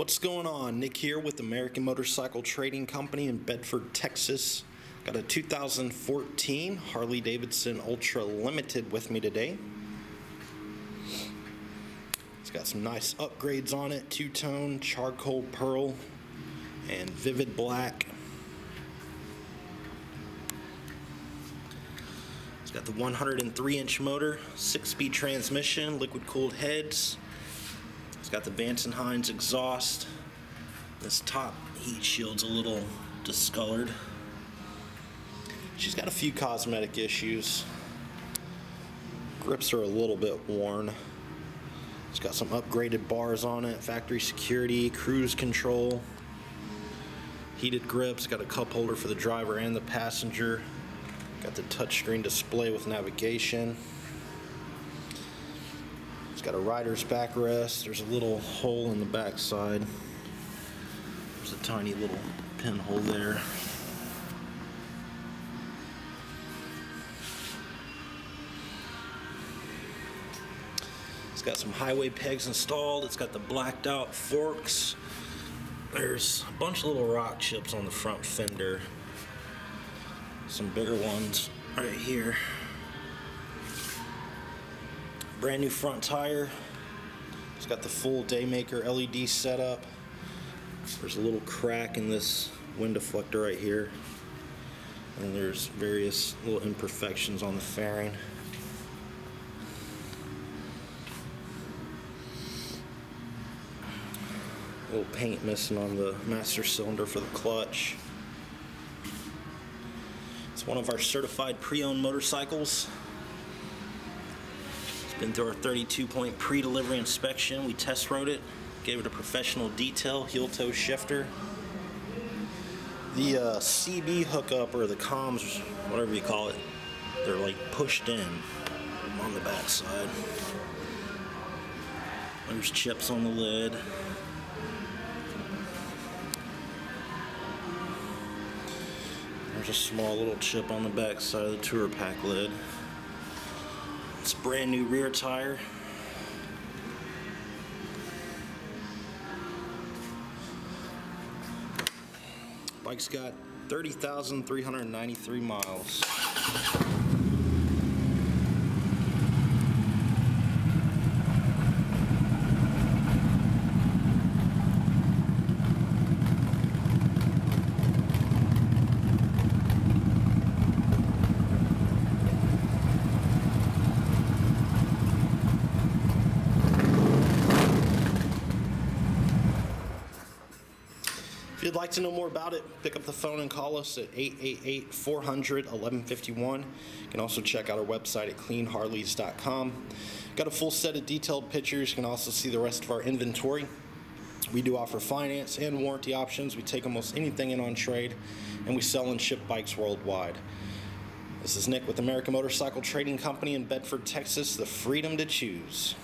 What's going on? Nick here with American Motorcycle Trading Company in Bedford, Texas. Got a 2014 Harley Davidson Ultra Limited with me today. It's got some nice upgrades on it two tone, charcoal pearl, and vivid black. It's got the 103 inch motor, 6 speed transmission, liquid cooled heads. It's got the Vance & Hines exhaust. This top heat shield's a little discolored. She's got a few cosmetic issues. Grips are a little bit worn. It's got some upgraded bars on it, factory security, cruise control, heated grips, got a cup holder for the driver and the passenger. Got the touchscreen display with navigation. It's got a rider's backrest. There's a little hole in the back side. There's a tiny little pinhole there. It's got some highway pegs installed. It's got the blacked out forks. There's a bunch of little rock chips on the front fender some bigger ones right here. Brand new front tire. It's got the full Daymaker LED setup. There's a little crack in this wind deflector right here. And there's various little imperfections on the fairing. A little paint missing on the master cylinder for the clutch. It's one of our certified pre-owned motorcycles. Been through our 32 point pre-delivery inspection. We test rode it, gave it a professional detail, heel toe shifter. The uh, CB hookup or the comms, whatever you call it, they're like pushed in on the back side. There's chips on the lid. There's a small little chip on the back side of the tour pack lid. It's brand new rear tire. Bike's got 30,393 miles. If you'd like to know more about it, pick up the phone and call us at 888 400 1151. You can also check out our website at cleanharleys.com. Got a full set of detailed pictures. You can also see the rest of our inventory. We do offer finance and warranty options. We take almost anything in on trade, and we sell and ship bikes worldwide. This is Nick with American Motorcycle Trading Company in Bedford, Texas. The freedom to choose.